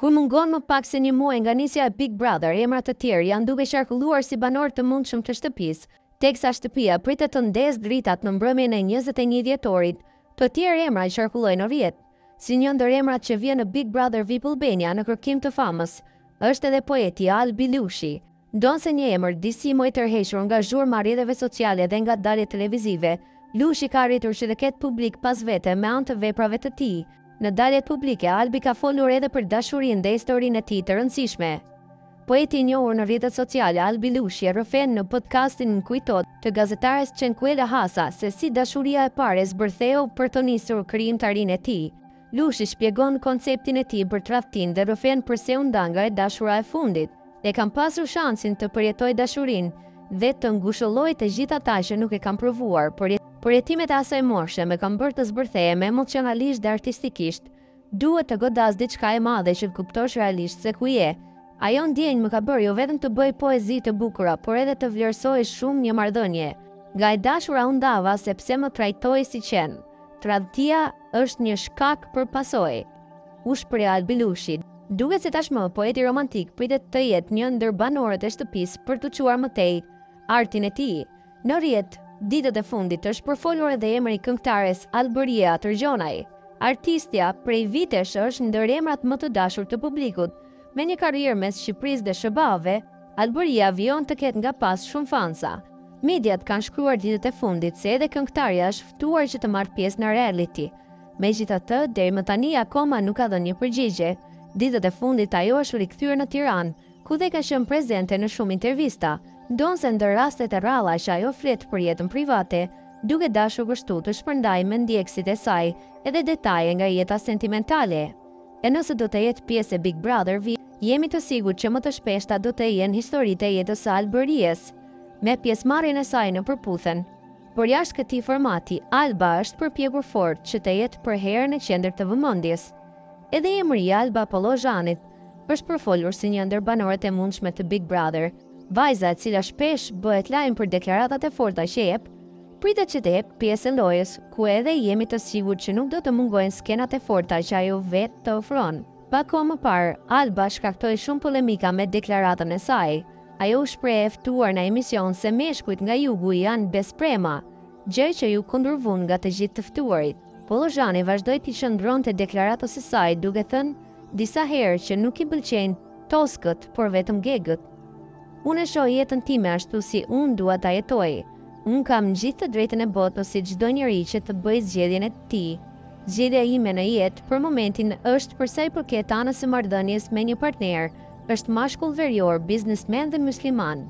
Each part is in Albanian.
Kur mungon më pak se një muaj nga nisja e Big Brother, emra të tjerë janë duke qarkulluar si banorë të mundshëm të shtëpisë, teksa shtëpia pritet të ndezë dritat në mbrëmjen e njëzet e një dhjetorit, të tjerë emra qarkullojnë në rrjet. Si një ndër emrat që vjen në Big Brother vip Albania në kërkim të famës, është edhe poeti Albi Lushi. Ndonëse një emër disi më i tërhequr nga zhurma e rrjeteve sociale dhe nga daljet televizive, Lushi ka arritur që të ketë publik pas vete me anë të veprave të tij. Në daljet publike, Albi ka folur edhe për dashurinë dhe historinë e tij të rëndësishme. Poeti i njohur në rrjetet sociale, Albi Lushi rrëfen në podcastin M'kujto të gazetares Qenkuela Hasa se si dashuria e parë e zbërtheu për të nisur krijimtarinë e tij. Lushi shpjegon konceptin e tij për tradhtinë dhe rrëfen përse u nda nga e dashura e fundit, E kam pasur shansin të përjetoj dashurinë dhe të ngushëlloj të gjithë ata që nuk e kanë provuar, por përjetimet e asaj moshe më kanë bërë të zbërthehem emocionalisht dhe artistikisht. Duhet të godasë diçka e madhe që të kuptosh realisht se ku je. Ajo ndjenjë më ka bërë jo vetëm të bëj poezi të bukura, por edhe të vlerësoj shumë një marrëdhënie. Nga e dashura u ndava sepse më trajtoi si qen. Tradhtia. është një shkak për pasojë, u shpreh Albi Lushi. Duket se tashmë poeti romantik pritet të jetë një ndër banorët e shtëpisë për të çuar më tej artin e tij në rrjet. Ditët e fundit është përfolur edhe emri i këngëtares Albërie Hadërgjonaj. Artistja prej vitesh është ndër emrat më të dashur të publikut, me një karrierë mes Shqipërisë dhe SHBA-ve, Albëria vijon të ketë nga pas shumë fansa. Mediat kanë shkruar ditët e fundit se edhe këngëtarja është ftuar që të marrë pjesë në reality. Megjithatë, deri më tani akoma nuk ka dhënë një përgjigje. Ditët e fundit ajo është rikthyer në Tiranë, ku dhe ka qenë prezente në shumë intervista, ndonëse ndër rastet e rralla që ajo flet për jetën private, duke dashur kështu të shpërndajë me ndjekësit e saj edhe detaje nga jeta sentimentale. E nëse do të jetë pjesë e Big Brother vip, jemi të sigurt që më të shpeshta do të jenë historitë e jetës së Albëries, me pjesëmarrjen e saj në Përputhen. Por jashtë këtij formati, Alba është përpjekur fort që të jetë përherë në qendër të vëmendjes. Edhe emri i Alba Pollozhanit është përfolur si një ndër banorët e mundshme të Big Brother, vajza e cila shpesh bëhet lajm për deklaratat e forta që jep, Pritet që të jetë pjesë e lojës, ku edhe jemi të sigurt që nuk do të mungojnë skenat e forta që ajo vetë të ofron. Pak kohë më parë, Alba shkaktoi shumë polemika me deklaratën e saj. Ajo u shpreh e ftuar në emision se meshkujt nga jugu janë besprema, gjë që iu kundërvun nga të gjithë të ftuarit. Pollozhani vazhdoi t'i qëndronte deklaratës së saj duke thënë disa herë që nuk i pëlqejnë toskët, por vetëm gegët. Unë e shoh jetën time ashtu si unë dua ta jetoj. Unë kam gjithë të drejtën e botës si çdo njeri që të bëjë zgjedhjen e tij. Zgjedhja ime në jetë për momentin është për sa i përket anës së marrëdhënies me një partner, është mashkull verior, biznesmen dhe mysliman.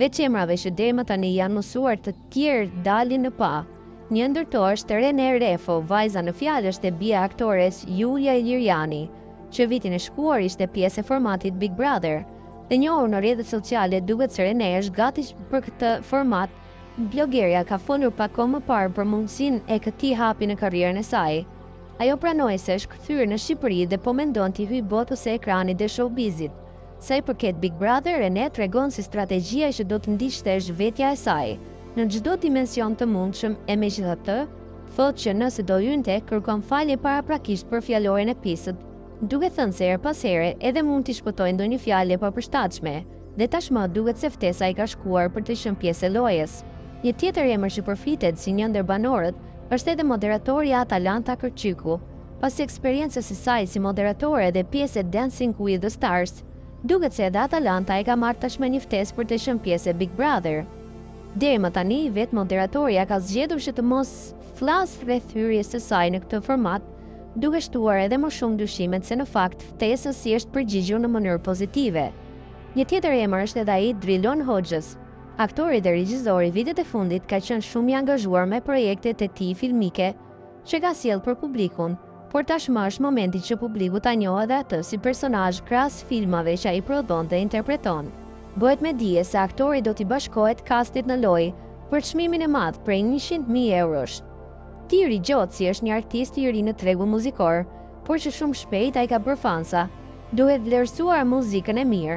Veç emrave që deri më tani janë mësuar të tjerë dalin në pah. Një ndër ta është Renee Refo, vajza në fjalë është e bija e aktores Julia Iliriani, që vitin e shkuar ishte pjesë e formatit Big Brother. E njohur në rrjetet sociale duket se Renee është gati për këtë format. Blogerja ka folur pak kohë më parë për mundësinë e këtij hapi në karrierën e saj. Ajo pranoi se është kthyer në Shqipëri dhe po mendon t'i hyjë botës së ekranit dhe showbizit. Sa i përket Big Brother, Renee tregon se strategjia që do të ndiqte është vetja e saj në çdo dimension të mundshëm e megjithatë thotë që nëse do hynte, kërkon falje paraprakisht për fjalorin e pisët. duke thënë se herë pas here edhe mund t'i shpëtojë ndonjë fjalë e papërshtatshme dhe tashmë duket se ftesa i ka shkuar për të qenë pjesë e lojës. Një tjetër emër që përflitet si një ndër banorët është edhe moderatorja Atalanta Kërçyku, pas eksperiencës së saj si moderatore dhe pjesë e Dancing With The Stars, duket se edhe Atalanta e ka marrë tashmë një ftesë për të qenë pjesë e Big Brother. Deri më tani, vetë moderatorja ka zgjedhur që të mos flasë rreth hyrjes së saj në këtë format, duke shtuar edhe më shumë dyshimet se në fakt ftesës i është përgjigjur në mënyrë pozitive. Një tjetër emër është edhe ai i Drilon Hoxhës. Aktori dhe regjizori vitet e fundit ka qenë shumë i angazhuar me projektet e tij filmike që ka sjellë për publikun, por tashmë është momenti që publiku ta njohë edhe atë si personazh krahas filmave që ai prodhon dhe interpreton. Bëhet me dije se aktori do t'i bashkohet kastit në lojë për çmimin e madh prej njëqind mijë eurosh. Tiri Gjoci është një artist i ri në tregun muzikor, por që shumë shpejt ai ka bërë fansa. Duhet vlerësuar muzikën e mirë.